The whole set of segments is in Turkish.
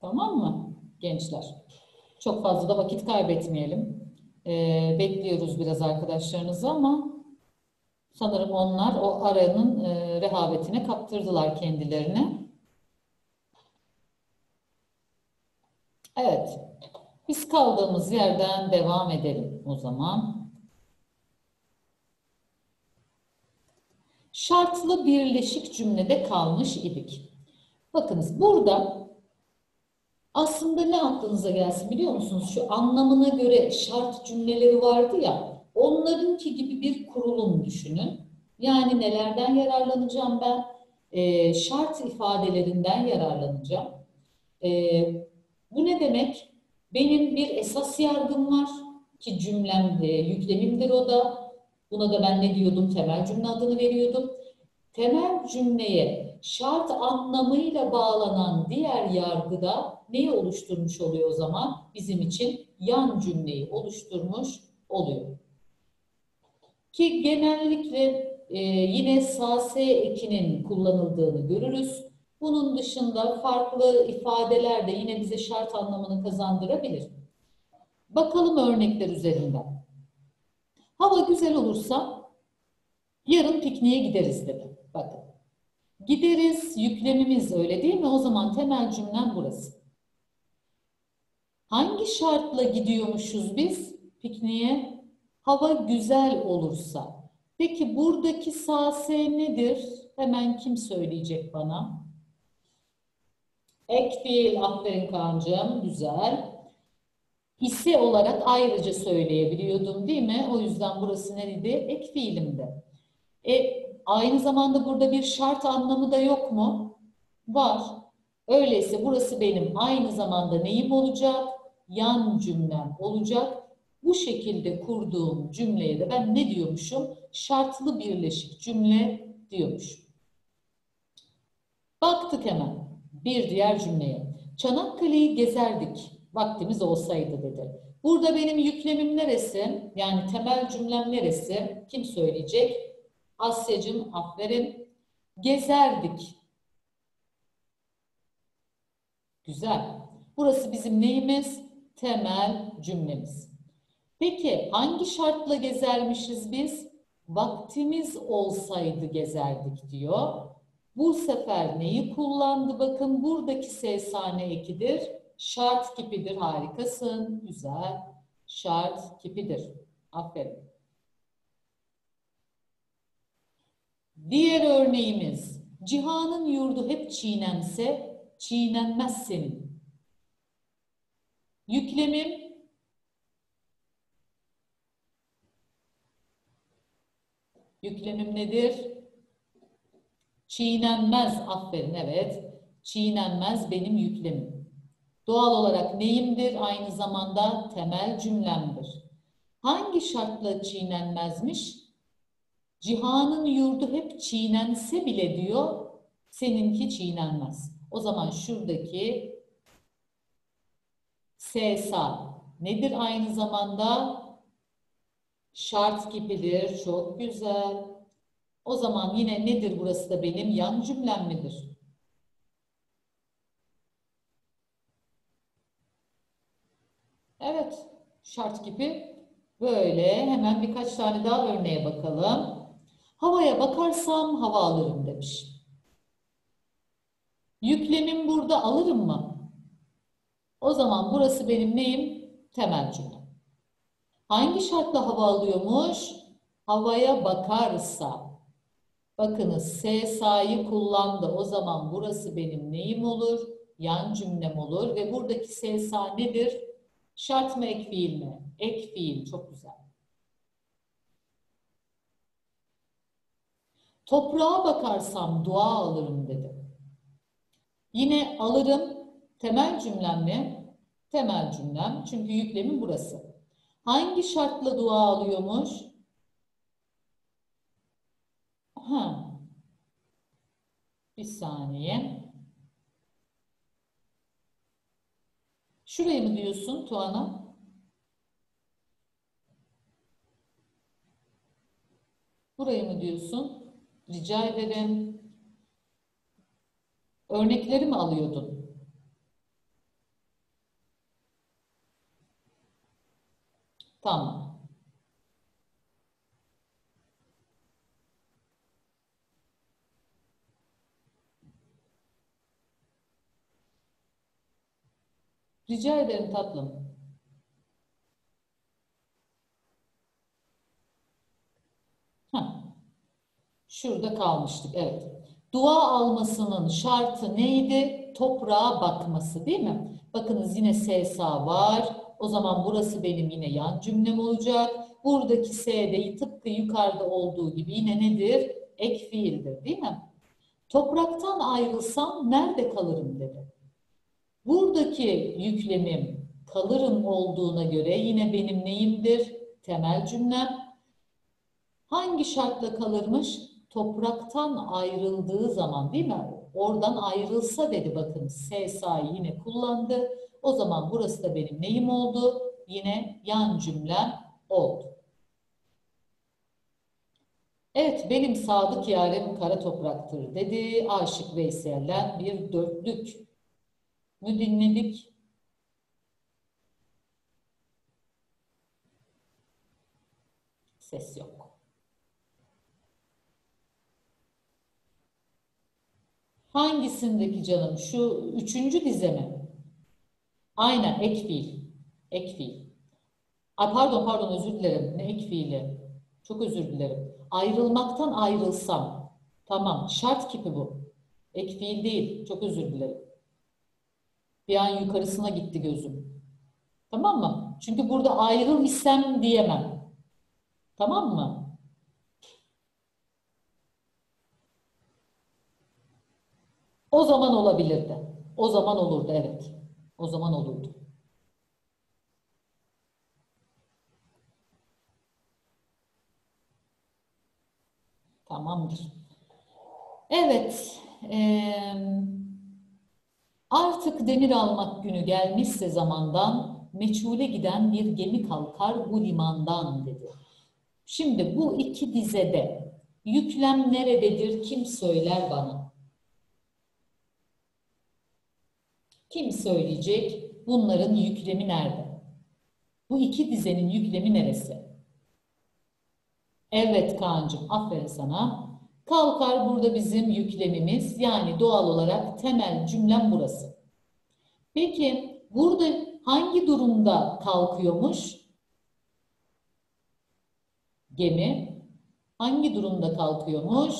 Tamam mı gençler? Çok fazla da vakit kaybetmeyelim. Ee, bekliyoruz biraz arkadaşlarınızı ama sanırım onlar o aranın e, rehavetine kaptırdılar kendilerini. Evet. Biz kaldığımız yerden devam edelim o zaman. Şartlı birleşik cümlede kalmış idik. Bakınız burada aslında ne aklınıza gelsin biliyor musunuz? Şu anlamına göre şart cümleleri vardı ya, onlarınki gibi bir kurulum düşünün. Yani nelerden yararlanacağım ben? Ee, şart ifadelerinden yararlanacağım. Ee, bu ne demek? Benim bir esas yargım var ki cümlemde, yüklemimdir o da. Buna da ben ne diyordum? Temel cümle adını veriyordum. Temel cümleye şart anlamıyla bağlanan diğer yargıda neyi oluşturmuş oluyor o zaman? Bizim için yan cümleyi oluşturmuş oluyor. Ki genellikle e, yine sase ekinin kullanıldığını görürüz. Bunun dışında farklı ifadeler de yine bize şart anlamını kazandırabilir. Bakalım örnekler üzerinden. Hava güzel olursa yarın pikniğe gideriz dedi. Bakın. Gideriz yüklemimiz öyle değil mi? O zaman temel cümlem burası. Hangi şartla gidiyormuşuz biz pikniğe? Hava güzel olursa. Peki buradaki sase nedir? Hemen kim söyleyecek bana? Ek fiil, aferin Kaan'cığım, güzel. Hisse olarak ayrıca söyleyebiliyordum değil mi? O yüzden burası nerede? Ek fiilimde. E, aynı zamanda burada bir şart anlamı da yok mu? Var. Öyleyse burası benim aynı zamanda neyim olacak? Yan cümlem olacak. Bu şekilde kurduğum cümleye de ben ne diyormuşum? Şartlı birleşik cümle diyormuşum. Baktık hemen bir diğer cümleye. Çanakkale'yi gezerdik vaktimiz olsaydı dedi. Burada benim yüklemim neresi? Yani temel cümlem neresi? Kim söyleyecek? Asyacığım aferin. Gezerdik. Güzel. Burası bizim neyimiz? Temel cümlemiz. Peki hangi şartla gezermişiz biz? Vaktimiz olsaydı gezerdik diyor. Bu sefer neyi kullandı? Bakın buradaki sesane ekidir. Şart kipidir. Harikasın. Güzel. Şart kipidir. Aferin. Diğer örneğimiz. Cihanın yurdu hep çiğnense çiğnenmez senin. Yüklemim Yüklemim nedir? Çiğnenmez, aferin evet. Çiğnenmez benim yüklemim. Doğal olarak neyimdir? Aynı zamanda temel cümlemdir. Hangi şartla çiğnenmezmiş? Cihanın yurdu hep çiğnense bile diyor, seninki çiğnenmez. O zaman şuradaki sesa nedir aynı zamanda? Şart gibidir. Çok güzel. O zaman yine nedir burası da benim yan cümlem midir? Evet, şart gibi böyle hemen birkaç tane daha örneğe bakalım. Havaya bakarsam hava alırım demiş. Yüklemim burada alırım mı? O zaman burası benim neyim? Temel cümle. Hangi şartla hava alıyormuş? Havaya bakarsa. Bakınız S sa'yı kullandı. O zaman burası benim neyim olur? Yan cümlem olur. Ve buradaki S nedir? Şart mı ek fiil mi? Ek fiil. Çok güzel. Toprağa bakarsam dua alırım dedi. Yine alırım temel cümlem mi? Temel cümlem. Çünkü yüklemin burası. Hangi şartla dua alıyormuş? Ha. Bir saniye. Şurayı mı diyorsun Tuana? Burayı mı diyorsun? Rica ederim. Örnekleri mi alıyordun? Tamam. Rica ederim tatlım. Şurada kalmıştık. Evet. Dua almasının şartı neydi? Toprağa bakması değil mi? Bakınız yine SSA var. O zaman burası benim yine yan cümlem olacak. Buradaki S'de tıpkı yukarıda olduğu gibi yine nedir? Ek fiildir değil mi? Topraktan ayrılsam nerede kalırım dedi. Buradaki yüklemim kalırım olduğuna göre yine benim neyimdir? Temel cümlem. Hangi şartla kalırmış? Topraktan ayrıldığı zaman değil mi? Oradan ayrılsa dedi bakın. SSA'yı yine kullandı. O zaman burası da benim neyim oldu? Yine yan cümlem oldu. Evet benim sadık yarim kara topraktır dedi. Aşık Veysel'den bir dörtlük mü dinledik? Ses yok. Hangisindeki canım? Şu üçüncü dize mi? Aynen ek fiil. Ek fiil. Ay pardon pardon özür dilerim. Ne ek fiili? Çok özür dilerim. Ayrılmaktan ayrılsam. Tamam. Şart kipi bu. Ek fiil değil. Çok özür dilerim. Bir an yukarısına gitti gözüm. Tamam mı? Çünkü burada ayrıl diyemem. Tamam mı? O zaman olabilirdi. O zaman olurdu evet. O zaman olurdu. Tamamdır. Evet. Ee, artık demir almak günü gelmişse zamandan meçhule giden bir gemi kalkar bu limandan dedi. Şimdi bu iki dizede yüklem nerededir kim söyler bana? Kim söyleyecek? Bunların yüklemi nerede? Bu iki dizenin yüklemi neresi? Evet Kaan'cığım aferin sana. Kalkar burada bizim yüklemimiz yani doğal olarak temel cümlem burası. Peki burada hangi durumda kalkıyormuş? Gemi hangi durumda kalkıyormuş?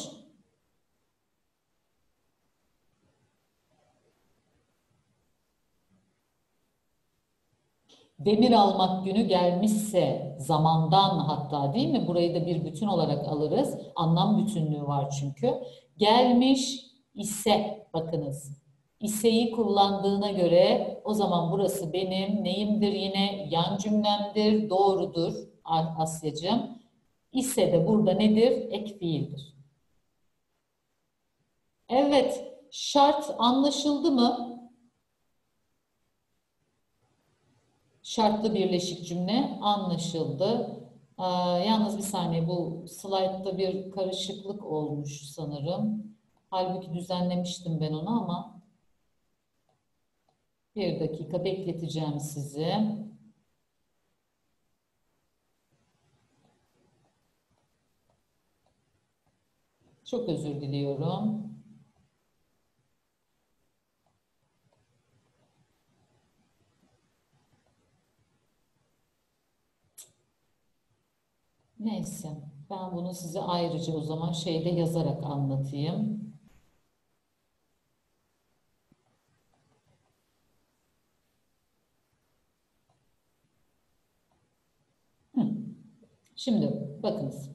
Demir almak günü gelmişse zamandan hatta değil mi? Burayı da bir bütün olarak alırız. Anlam bütünlüğü var çünkü. Gelmiş ise bakınız. İse'yi kullandığına göre o zaman burası benim neyimdir yine yan cümlemdir, doğrudur Asyacığım. İse de burada nedir? Ek fiildir. Evet, şart anlaşıldı mı? Şartlı birleşik cümle anlaşıldı. Ee, yalnız bir saniye bu slaytta bir karışıklık olmuş sanırım. Halbuki düzenlemiştim ben onu ama bir dakika bekleteceğim sizi. Çok özür diliyorum. Neyse, ben bunu size ayrıca o zaman şeyde yazarak anlatayım. Şimdi bakınız.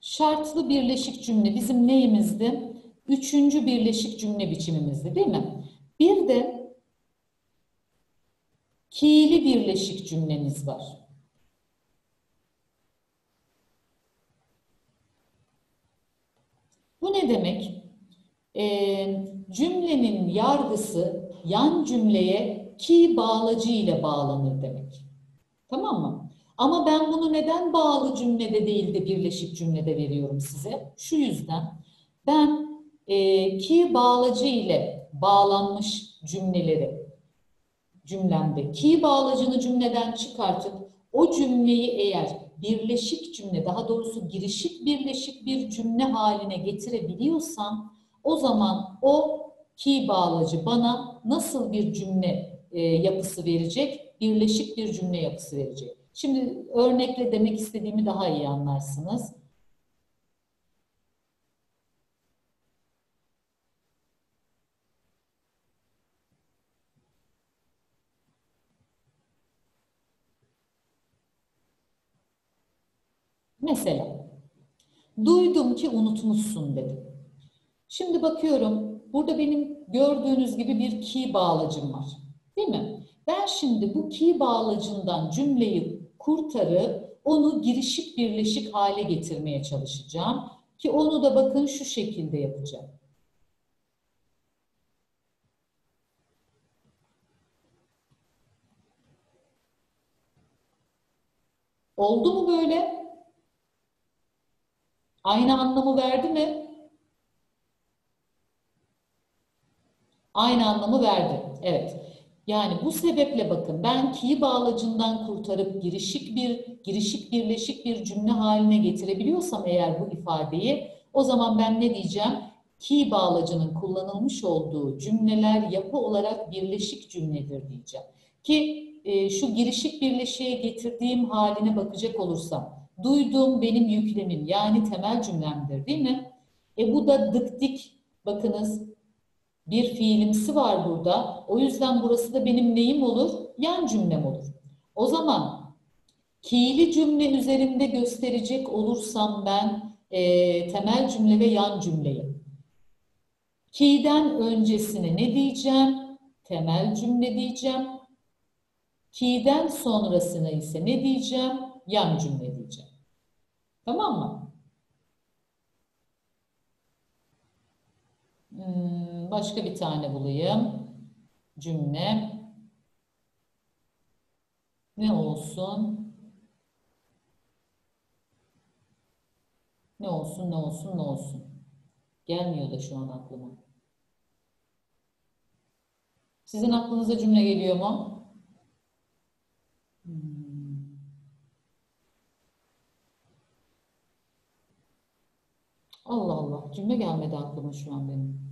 Şartlı birleşik cümle bizim neyimizdi? Üçüncü birleşik cümle biçimimizdi değil mi? Bir de ki'li birleşik cümlemiz var. Bu demek? Ee, cümlenin yargısı yan cümleye ki bağlacı ile bağlanır demek. Tamam mı? Ama ben bunu neden bağlı cümlede değil de birleşik cümlede veriyorum size? Şu yüzden ben e, ki bağlacı ile bağlanmış cümleleri cümlemde ki bağlacını cümleden çıkartıp o cümleyi eğer birleşik cümle, daha doğrusu girişik birleşik bir cümle haline getirebiliyorsam o zaman o ki bağlacı bana nasıl bir cümle e, yapısı verecek? Birleşik bir cümle yapısı verecek. Şimdi örnekle demek istediğimi daha iyi anlarsınız. Mesela duydum ki unutmuşsun dedim. Şimdi bakıyorum burada benim gördüğünüz gibi bir ki bağlacım var. Değil mi? Ben şimdi bu ki bağlacından cümleyi kurtarıp onu girişik birleşik hale getirmeye çalışacağım. Ki onu da bakın şu şekilde yapacağım. Oldu mu böyle? Aynı anlamı verdi mi? Aynı anlamı verdi. Evet. Yani bu sebeple bakın ben ki'yi bağlacından kurtarıp girişik bir girişik birleşik bir cümle haline getirebiliyorsam eğer bu ifadeyi o zaman ben ne diyeceğim? Ki bağlacının kullanılmış olduğu cümleler yapı olarak birleşik cümledir diyeceğim. Ki e, şu girişik birleşiğe getirdiğim haline bakacak olursam duyduğum benim yüklemim yani temel cümlemdir değil mi? E bu da dık dik bakınız bir fiilimsi var burada. O yüzden burası da benim neyim olur? Yan cümlem olur. O zaman ki'li cümle üzerinde gösterecek olursam ben e, temel cümle ve yan cümleyi. Ki'den öncesine ne diyeceğim? Temel cümle diyeceğim. Ki'den sonrasına ise ne diyeceğim? Yan cümle. Tamam mı? Hmm, başka bir tane bulayım. Cümle. Ne olsun? Ne olsun, ne olsun, ne olsun. Gelmiyor da şu an aklıma. Sizin aklınıza cümle geliyor mu? Cümle gelmedi aklıma şu an benim.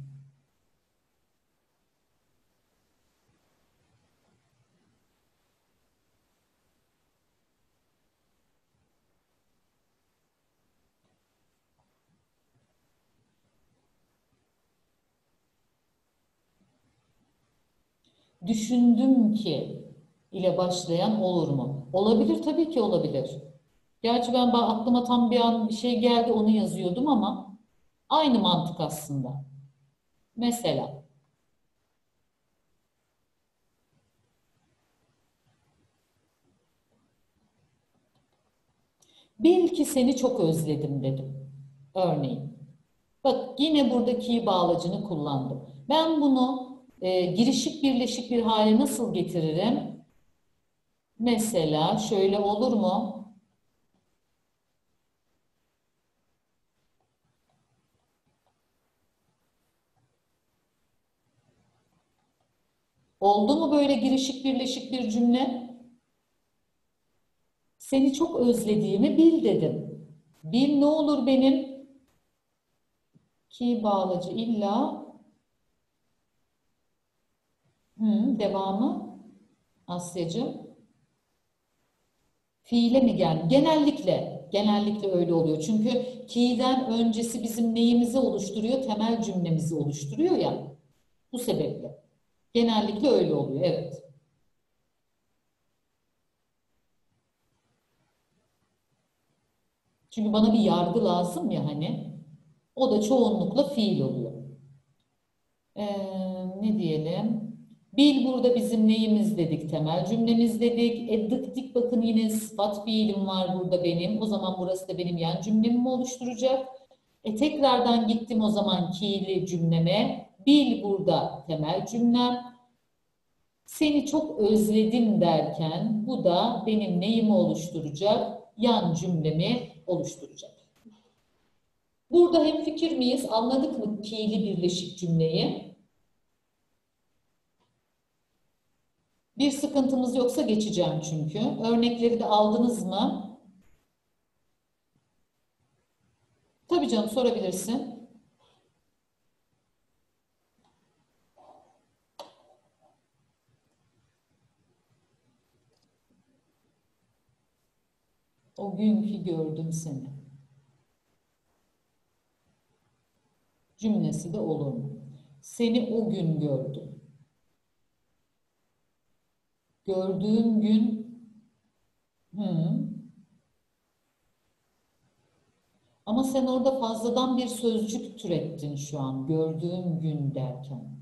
düşündüm ki ile başlayan olur mu? Olabilir tabii ki olabilir. Gerçi ben aklıma tam bir an bir şey geldi onu yazıyordum ama aynı mantık aslında. Mesela Bil ki seni çok özledim dedim. Örneğin. Bak yine buradaki bağlacını kullandım. Ben bunu e, girişik birleşik bir hale nasıl getiririm? Mesela şöyle olur mu? Oldu mu böyle girişik birleşik bir cümle? Seni çok özlediğimi bil dedim. Bil ne olur benim? Ki bağlacı illa Hı, devamı Asyacığım. Fiile mi gel? Genellikle, genellikle öyle oluyor. Çünkü ki'den öncesi bizim neyimizi oluşturuyor? Temel cümlemizi oluşturuyor ya. Bu sebeple. Genellikle öyle oluyor, evet. Çünkü bana bir yargı lazım ya hani. O da çoğunlukla fiil oluyor. Ee, ne diyelim? Bil burada bizim neyimiz dedik, temel cümlemiz dedik. E dık dik bakın yine sıfat fiilim var burada benim. O zaman burası da benim yan cümlemi mi oluşturacak? E tekrardan gittim o zaman ki'li cümleme. Bil burada temel cümlem. Seni çok özledim derken bu da benim neyimi oluşturacak? Yan cümlemi oluşturacak. Burada hem fikir miyiz? Anladık mı ki'li birleşik cümleyi? Bir sıkıntımız yoksa geçeceğim çünkü. Örnekleri de aldınız mı? Tabii canım sorabilirsin. O günkü gördüm seni. Cümlesi de olur mu? Seni o gün gördüm. Gördüğüm gün hı. Ama sen orada fazladan bir sözcük türettin şu an. Gördüğüm gün derken.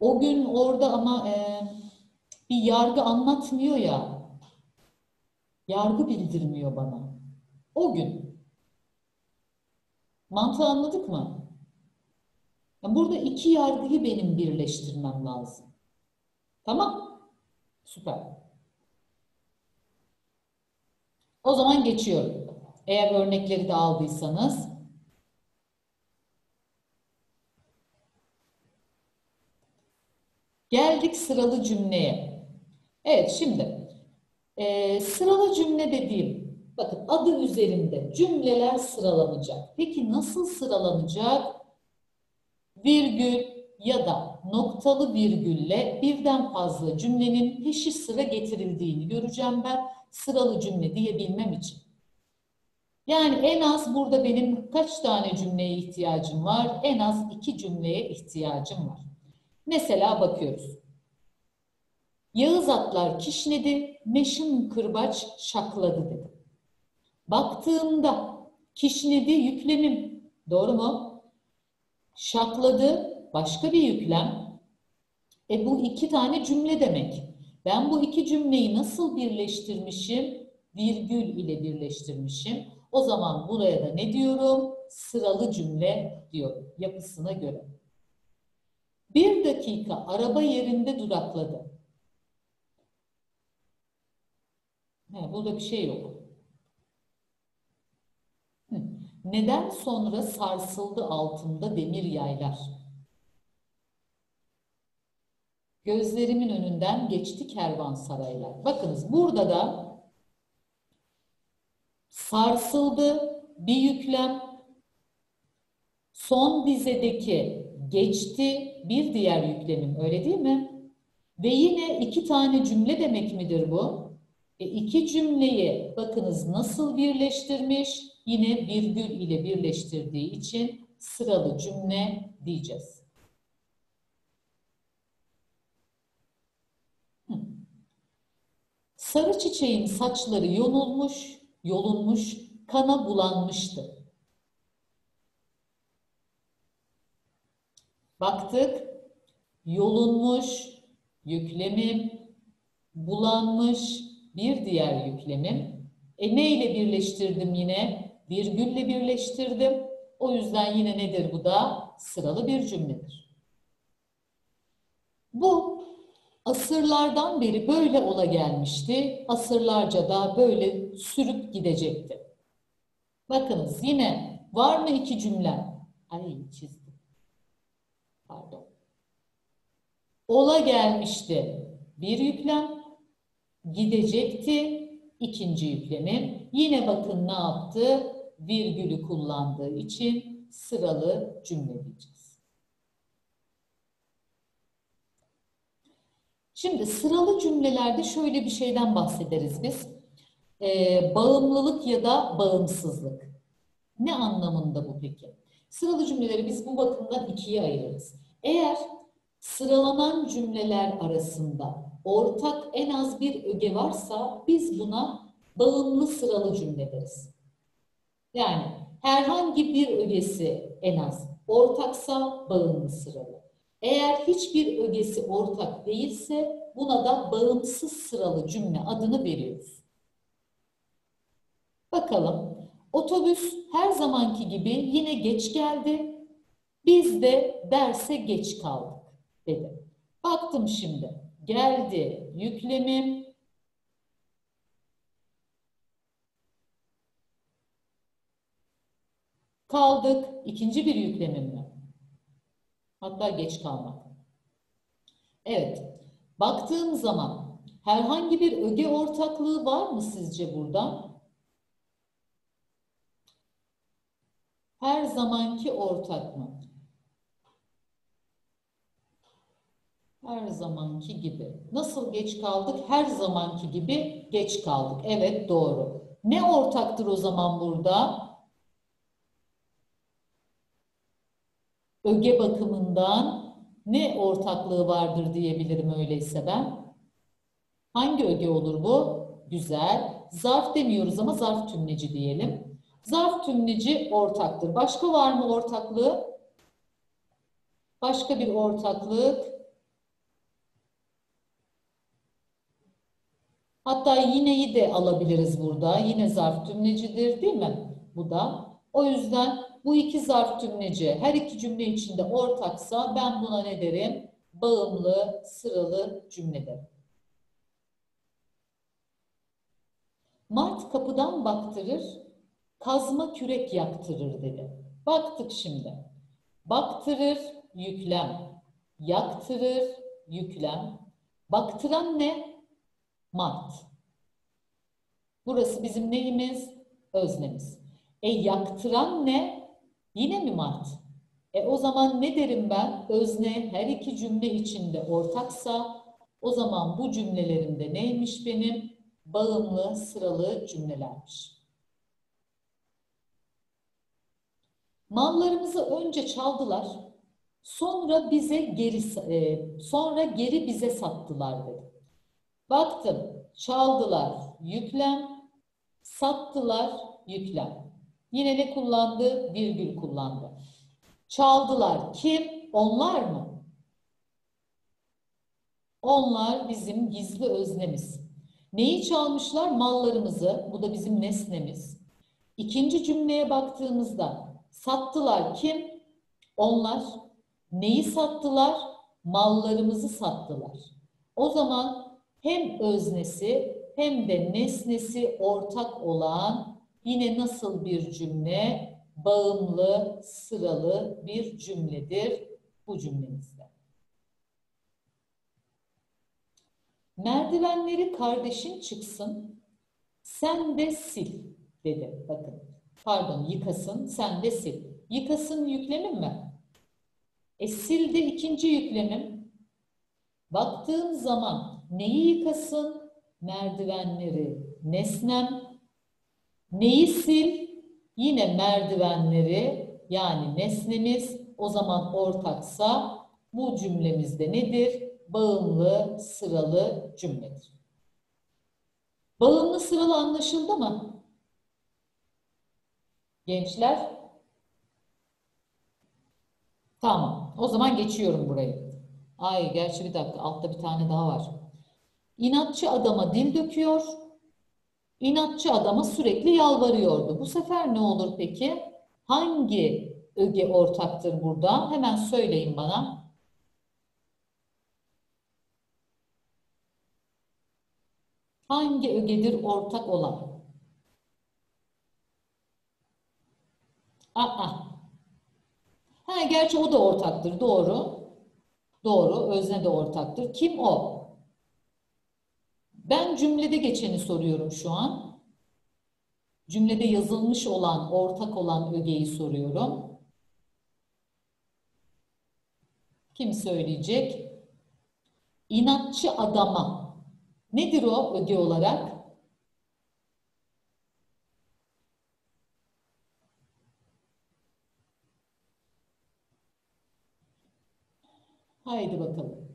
O gün orada ama e, bir yargı anlatmıyor ya. Yargı bildirmiyor bana. O gün. Mantığı anladık mı? Yani burada iki yargıyı benim birleştirmem lazım. Tamam? Süper. O zaman geçiyorum. Eğer örnekleri de aldıysanız. Geldik sıralı cümleye. Evet şimdi e, sıralı cümle dediğim bakın adı üzerinde cümleler sıralanacak. Peki nasıl sıralanacak? Virgül ya da noktalı virgülle birden fazla cümlenin peşi sıra getirildiğini göreceğim ben sıralı cümle diyebilmem için. Yani en az burada benim kaç tane cümleye ihtiyacım var? En az iki cümleye ihtiyacım var. Mesela bakıyoruz. Yağız atlar kişnedi, meşin kırbaç şakladı dedi. Baktığımda kişnedi yüklemim. Doğru mu? Şakladı başka bir yüklem. E bu iki tane cümle demek. Ben bu iki cümleyi nasıl birleştirmişim? Virgül ile birleştirmişim. O zaman buraya da ne diyorum? Sıralı cümle diyorum yapısına göre. Bir dakika araba yerinde durakladı. He, burada bir şey yok. Neden sonra sarsıldı altında demir yaylar? Gözlerimin önünden geçti kervansaraylar. Bakınız burada da sarsıldı bir yüklem. Son dizedeki geçti bir diğer yüklemim öyle değil mi? Ve yine iki tane cümle demek midir bu? E iki cümleyi bakınız nasıl birleştirmiş? Yine virgül ile birleştirdiği için sıralı cümle diyeceğiz. Sarı çiçeğin saçları yolulmuş, yolunmuş, kana bulanmıştı. Baktık, yolunmuş, yüklemim, bulanmış, bir diğer yüklemim. E ne ile birleştirdim yine? Virgülle birleştirdim. O yüzden yine nedir bu da? Sıralı bir cümledir. Bu asırlardan beri böyle ola gelmişti. Asırlarca da böyle sürüp gidecekti. Bakınız yine var mı iki cümlem? Ay çizdim. Pardon. Ola gelmişti. Bir yüklem gidecekti. ikinci yüklemim. Yine bakın ne yaptı? Virgülü kullandığı için sıralı cümle diyeceğiz. Şimdi sıralı cümlelerde şöyle bir şeyden bahsederiz biz. Ee, bağımlılık ya da bağımsızlık. Ne anlamında bu peki? Sıralı cümleleri biz bu bakımdan ikiye ayırırız. Eğer sıralanan cümleler arasında ortak en az bir öge varsa biz buna bağımlı sıralı cümle deriz. Yani herhangi bir ögesi en az ortaksa bağımlı sıralı. Eğer hiçbir ögesi ortak değilse buna da bağımsız sıralı cümle adını veriyoruz. Bakalım. Otobüs her zamanki gibi yine geç geldi. Biz de derse geç kaldık dedi. Baktım şimdi. Geldi yüklemim. Kaldık. İkinci bir yüklemim mi? Hatta geç kalmak. Evet. Baktığım zaman herhangi bir öge ortaklığı var mı sizce burada? Her zamanki ortak mı? Her zamanki gibi. Nasıl geç kaldık? Her zamanki gibi geç kaldık. Evet doğru. Ne ortaktır o zaman burada? Öge bakımından ne ortaklığı vardır diyebilirim öyleyse ben. Hangi öge olur bu? Güzel. Zarf demiyoruz ama zarf tümleci diyelim. Zarf tümleci ortaktır. Başka var mı ortaklığı? Başka bir ortaklık. Hatta yineyi de alabiliriz burada. Yine zarf tümlecidir değil mi? Bu da. O yüzden bu iki zarf tümleci her iki cümle içinde ortaksa ben buna ne derim? Bağımlı, sıralı cümle. Mart kapıdan baktırır, kazma kürek yaktırır dedi. Baktık şimdi. Baktırır, yüklem. Yaktırır, yüklem. Baktıran ne? Mart. Burası bizim neyimiz? Öznemiz. E yaktıran ne? Yine mi Mart? E o zaman ne derim ben? Özne her iki cümle içinde ortaksa o zaman bu cümlelerimde neymiş benim? Bağımlı sıralı cümlelermiş. Mallarımızı önce çaldılar, sonra bize geri e, sonra geri bize sattılar dedi. Baktım, çaldılar, yüklem, sattılar, yüklem. Yine ne kullandı? Virgül kullandı. Çaldılar. Kim? Onlar mı? Onlar bizim gizli öznemiz. Neyi çalmışlar? Mallarımızı. Bu da bizim nesnemiz. İkinci cümleye baktığımızda sattılar. Kim? Onlar. Neyi sattılar? Mallarımızı sattılar. O zaman hem öznesi hem de nesnesi ortak olan Yine nasıl bir cümle? Bağımlı, sıralı bir cümledir bu cümlemizde. Merdivenleri kardeşin çıksın, sen de sil dedi. Bakın, pardon yıkasın, sen de sil. Yıkasın yüklemim mi? E sil de ikinci yüklemim. Baktığım zaman neyi yıkasın? Merdivenleri, nesnem, Neyi sil? Yine merdivenleri yani nesnemiz o zaman ortaksa bu cümlemizde nedir? Bağımlı sıralı cümledir. Bağımlı sıralı anlaşıldı mı? Gençler? Tamam. O zaman geçiyorum burayı. Ay gerçi bir dakika altta bir tane daha var. İnatçı adama dil döküyor İnatçı adama sürekli yalvarıyordu. Bu sefer ne olur peki? Hangi öge ortaktır burada? Hemen söyleyin bana. Hangi ögedir ortak olan? Aa. Ha, gerçi o da ortaktır. Doğru. Doğru. Özne de ortaktır. Kim o? Ben cümlede geçeni soruyorum şu an. Cümlede yazılmış olan, ortak olan ögeyi soruyorum. Kim söyleyecek? İnatçı adama. Nedir o öge olarak? Haydi bakalım.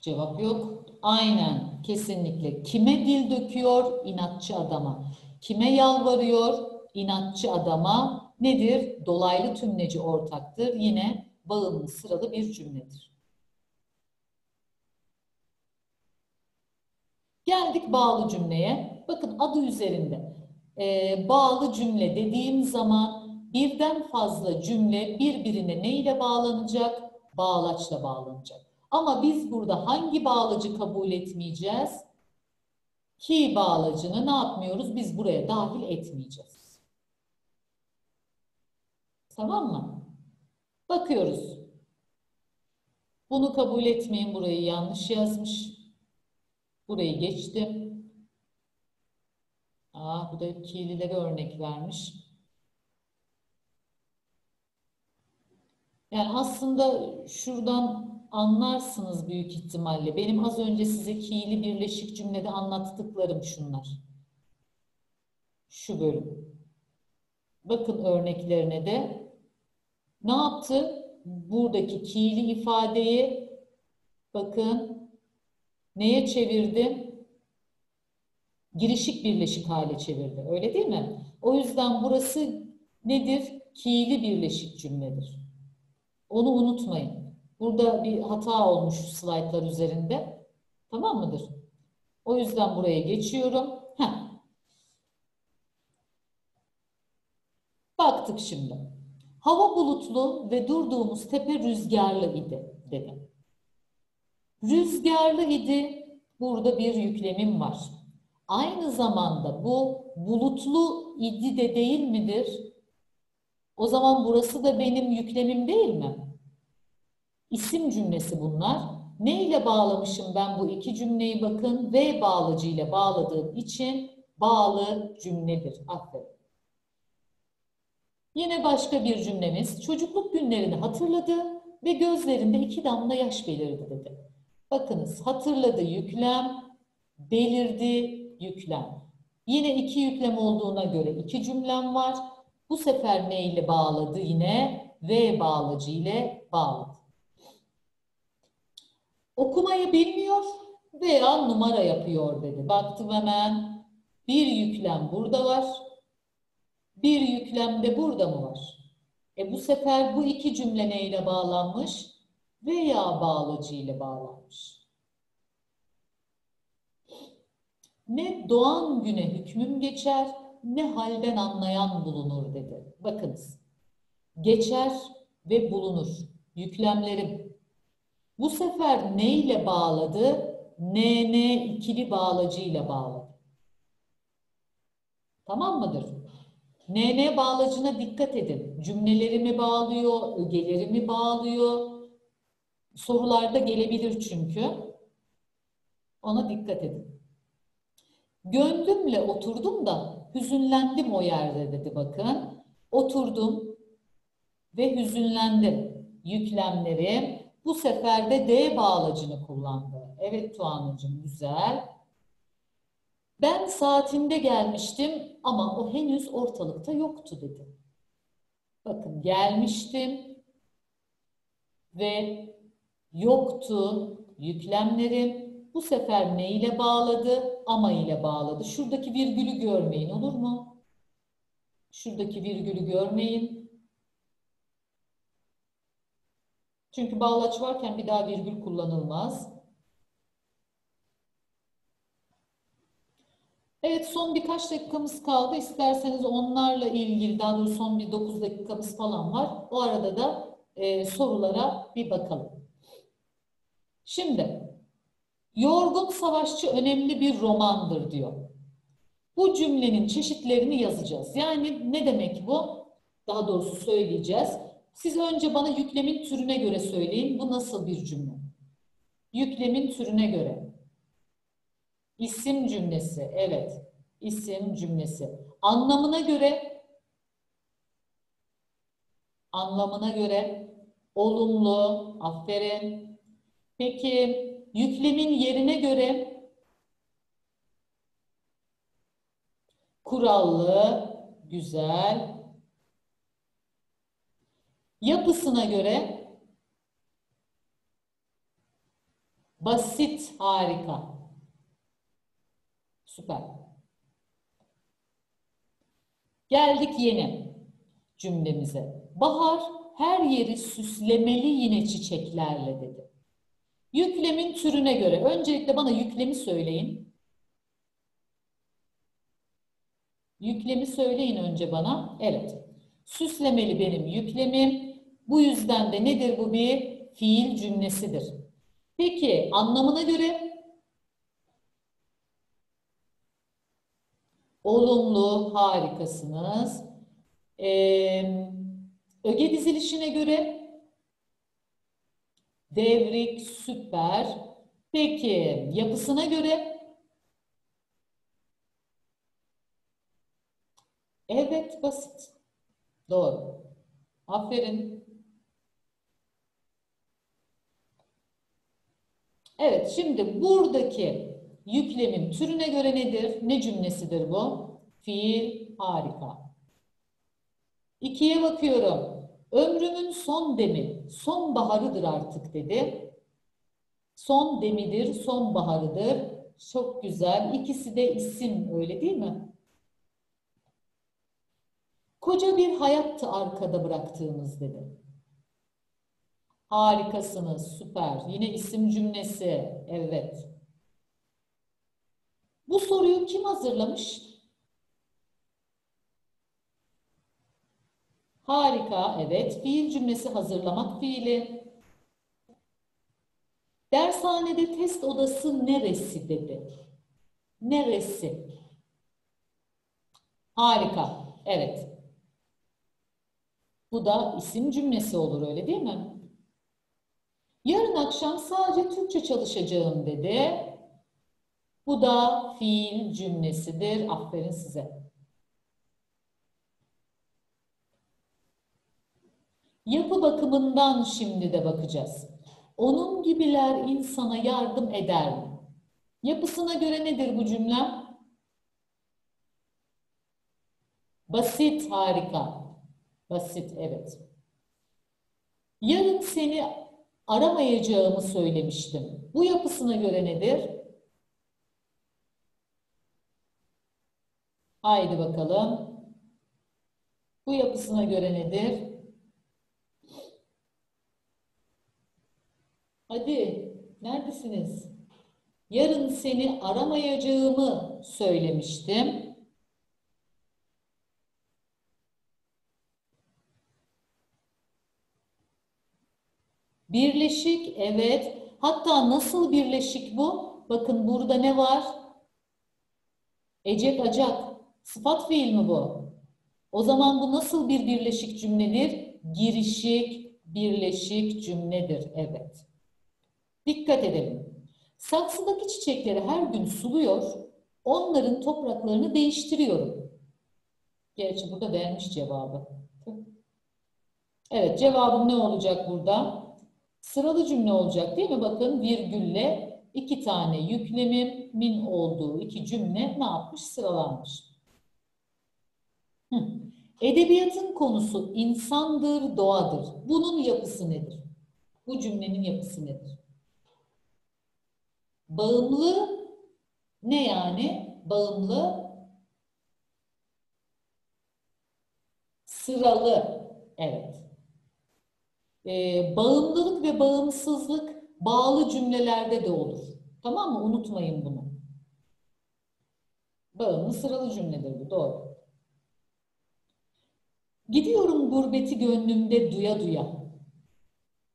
Cevap yok. Aynen, kesinlikle. Kime dil döküyor? İnatçı adama. Kime yalvarıyor? İnatçı adama. Nedir? Dolaylı tümleci ortaktır. Yine bağımlı sıralı bir cümledir. Geldik bağlı cümleye. Bakın adı üzerinde. Ee, bağlı cümle dediğim zaman birden fazla cümle birbirine ne ile bağlanacak? Bağlaçla bağlanacak. Ama biz burada hangi bağlacı kabul etmeyeceğiz? Ki bağlacını ne yapmıyoruz? Biz buraya dahil etmeyeceğiz. Tamam mı? Bakıyoruz. Bunu kabul etmeyin. Burayı yanlış yazmış. Burayı geçtim. Aa, bu da ki'lilere örnek vermiş. Yani aslında şuradan anlarsınız büyük ihtimalle. Benim az önce size ki'li birleşik cümlede anlattıklarım şunlar. Şu bölüm. Bakın örneklerine de. Ne yaptı? Buradaki ki'li ifadeyi bakın neye çevirdi? Girişik birleşik hale çevirdi. Öyle değil mi? O yüzden burası nedir? Ki'li birleşik cümledir. Onu unutmayın. Burada bir hata olmuş slaytlar üzerinde. Tamam mıdır? O yüzden buraya geçiyorum. Heh. Baktık şimdi. Hava bulutlu ve durduğumuz tepe rüzgarlı idi dedi. Rüzgarlı idi. Burada bir yüklemim var. Aynı zamanda bu bulutlu idi de değil midir? O zaman burası da benim yüklemim değil mi? İsim cümlesi bunlar. Ne ile bağlamışım ben bu iki cümleyi bakın. Ve bağlacı ile bağladığım için bağlı cümledir. Aferin. Yine başka bir cümlemiz. Çocukluk günlerini hatırladı ve gözlerinde iki damla yaş belirdi dedi. Bakınız hatırladı yüklem, belirdi yüklem. Yine iki yüklem olduğuna göre iki cümlem var. Bu sefer ne ile bağladı yine? V bağlacı ile bağladı. Okumayı bilmiyor veya numara yapıyor dedi. Baktım hemen bir yüklem burada var. Bir yüklem de burada mı var? E bu sefer bu iki cümle neyle bağlanmış? Veya bağlacı ile bağlanmış. Ne doğan güne hükmüm geçer, ne halden anlayan bulunur dedi. Bakınız. Geçer ve bulunur. Yüklemlerim. Bu sefer ne ile bağladı? NN ikili bağlacıyla bağladı. Tamam mıdır? NN bağlacına dikkat edin. Cümlelerimi bağlıyor, ögelerimi bağlıyor. Sorularda gelebilir çünkü. Ona dikkat edin. Gönlümle oturdum da hüzünlendim o yerde dedi bakın. Oturdum ve hüzünlendim. Yüklemlerim bu sefer de D bağlacını kullandı. Evet Tuğan'cığım güzel. Ben saatinde gelmiştim ama o henüz ortalıkta yoktu dedi. Bakın gelmiştim ve yoktu yüklemlerim. Bu sefer ne ile bağladı? Ama ile bağladı. Şuradaki virgülü görmeyin olur mu? Şuradaki virgülü görmeyin. Çünkü bağlaç varken bir daha virgül kullanılmaz. Evet son birkaç dakikamız kaldı. İsterseniz onlarla ilgili daha doğrusu son bir 9 dakikamız falan var. O arada da e, sorulara bir bakalım. Şimdi Yorgun Savaşçı önemli bir romandır diyor. Bu cümlenin çeşitlerini yazacağız. Yani ne demek bu? Daha doğrusu söyleyeceğiz. Siz önce bana yüklemin türüne göre söyleyin. Bu nasıl bir cümle? Yüklemin türüne göre. İsim cümlesi. Evet. İsim cümlesi. Anlamına göre anlamına göre olumlu, aferin. Peki yüklemin yerine göre kurallı, güzel. Yapısına göre basit, harika. Süper. Geldik yeni cümlemize. Bahar her yeri süslemeli yine çiçeklerle dedi. Yüklemin türüne göre. Öncelikle bana yüklemi söyleyin. Yüklemi söyleyin önce bana. Evet. Süslemeli benim yüklemim. Bu yüzden de nedir bu bir fiil cümlesidir. Peki anlamına göre Olumlu, harikasınız. Ee, öge dizilişine göre devrik, süper. Peki yapısına göre evet basit. Doğru. Aferin. Evet, şimdi buradaki yüklemin türüne göre nedir? Ne cümlesidir bu? Fiil harika. İkiye bakıyorum. Ömrümün son demi, son baharıdır artık dedi. Son demidir, son baharıdır. Çok güzel. İkisi de isim öyle değil mi? Koca bir hayattı arkada bıraktığımız dedi. Harikasınız, süper. Yine isim cümlesi, evet. Bu soruyu kim hazırlamış? Harika, evet. Fiil cümlesi hazırlamak fiili. Dershanede test odası neresi dedi. Neresi? Harika, evet. Bu da isim cümlesi olur öyle değil mi? Yarın akşam sadece Türkçe çalışacağım dedi. Bu da fiil cümlesidir. Aferin size. Yapı bakımından şimdi de bakacağız. Onun gibiler insana yardım eder mi? Yapısına göre nedir bu cümle? Basit, harika. Basit, evet. Yarın seni aramayacağımı söylemiştim. Bu yapısına göre nedir? Haydi bakalım. Bu yapısına göre nedir? Hadi, neredesiniz? Yarın seni aramayacağımı söylemiştim. Birleşik, evet. Hatta nasıl birleşik bu? Bakın burada ne var? Ecek acak. Sıfat fiil mi bu? O zaman bu nasıl bir birleşik cümledir? Girişik, birleşik cümledir. Evet. Dikkat edelim. Saksıdaki çiçekleri her gün suluyor, onların topraklarını değiştiriyorum. Gerçi burada vermiş cevabı. Evet, cevabım ne olacak burada? Sıralı cümle olacak değil mi? Bakın virgülle iki tane yüklemimin olduğu iki cümle ne yapmış? Sıralanmış. Edebiyatın konusu insandır, doğadır. Bunun yapısı nedir? Bu cümlenin yapısı nedir? Bağımlı ne yani? Bağımlı sıralı. Evet. Ee, bağımlılık ve bağımsızlık bağlı cümlelerde de olur. Tamam mı? Unutmayın bunu. Bağımlı sıralı cümledir bu. Doğru. Gidiyorum gurbeti gönlümde duya duya.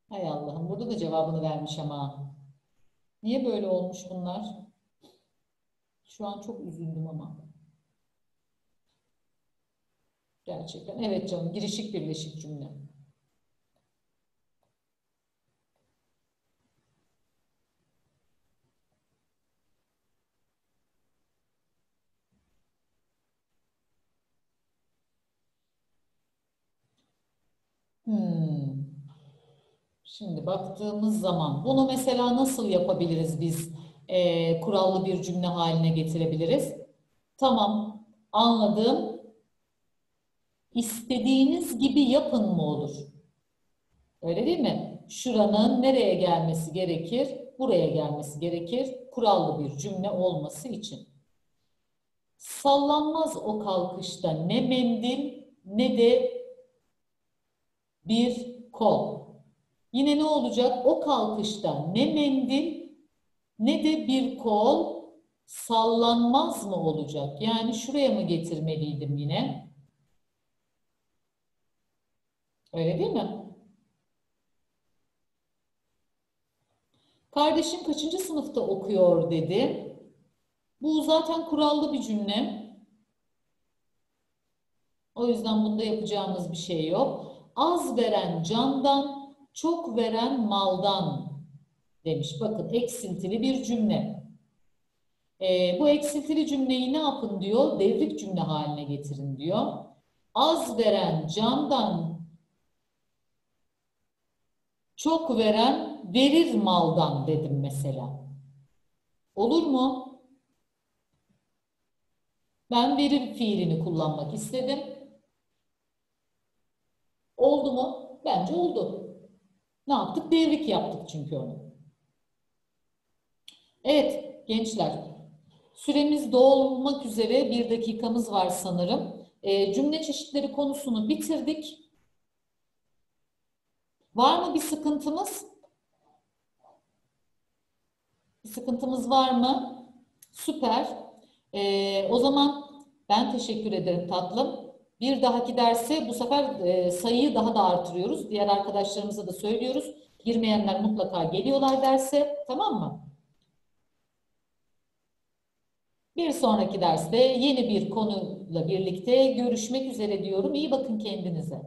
Hay Allah'ım burada da cevabını vermiş ama. Niye böyle olmuş bunlar? Şu an çok üzüldüm ama. Gerçekten. Evet canım. Girişik birleşik cümle. Hmm. Şimdi baktığımız zaman bunu mesela nasıl yapabiliriz biz e, kurallı bir cümle haline getirebiliriz? Tamam anladım. İstediğiniz gibi yapın mı olur? Öyle değil mi? Şuranın nereye gelmesi gerekir? Buraya gelmesi gerekir. Kurallı bir cümle olması için. Sallanmaz o kalkışta ne mendil ne de bir kol. Yine ne olacak? O kalkışta ne mendil ne de bir kol sallanmaz mı olacak? Yani şuraya mı getirmeliydim yine? Öyle değil mi? Kardeşim kaçıncı sınıfta okuyor dedi. Bu zaten kurallı bir cümle. O yüzden bunda yapacağımız bir şey yok. Az veren candan, çok veren maldan demiş. Bakın eksiltili bir cümle. Ee, bu eksiltili cümleyi ne yapın diyor? Devrik cümle haline getirin diyor. Az veren candan, çok veren verir maldan dedim mesela. Olur mu? Ben verir fiilini kullanmak istedim. Oldu mu? Bence oldu. Ne yaptık? Devrik yaptık çünkü onu. Evet gençler. Süremiz dolmak üzere bir dakikamız var sanırım. E, cümle çeşitleri konusunu bitirdik. Var mı bir sıkıntımız? Bir sıkıntımız var mı? Süper. Ee, o zaman ben teşekkür ederim tatlım. Bir dahaki derse bu sefer e, sayıyı daha da artırıyoruz. Diğer arkadaşlarımıza da söylüyoruz. Girmeyenler mutlaka geliyorlar derse. Tamam mı? Bir sonraki derste yeni bir konuyla birlikte görüşmek üzere diyorum. İyi bakın kendinize.